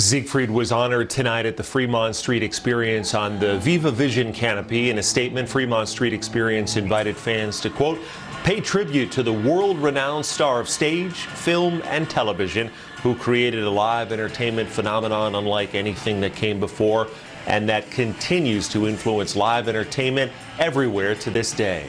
Siegfried was honored tonight at the Fremont Street Experience on the Viva Vision canopy. In a statement, Fremont Street Experience invited fans to, quote, pay tribute to the world renowned star of stage, film, and television who created a live entertainment phenomenon unlike anything that came before and that continues to influence live entertainment everywhere to this day.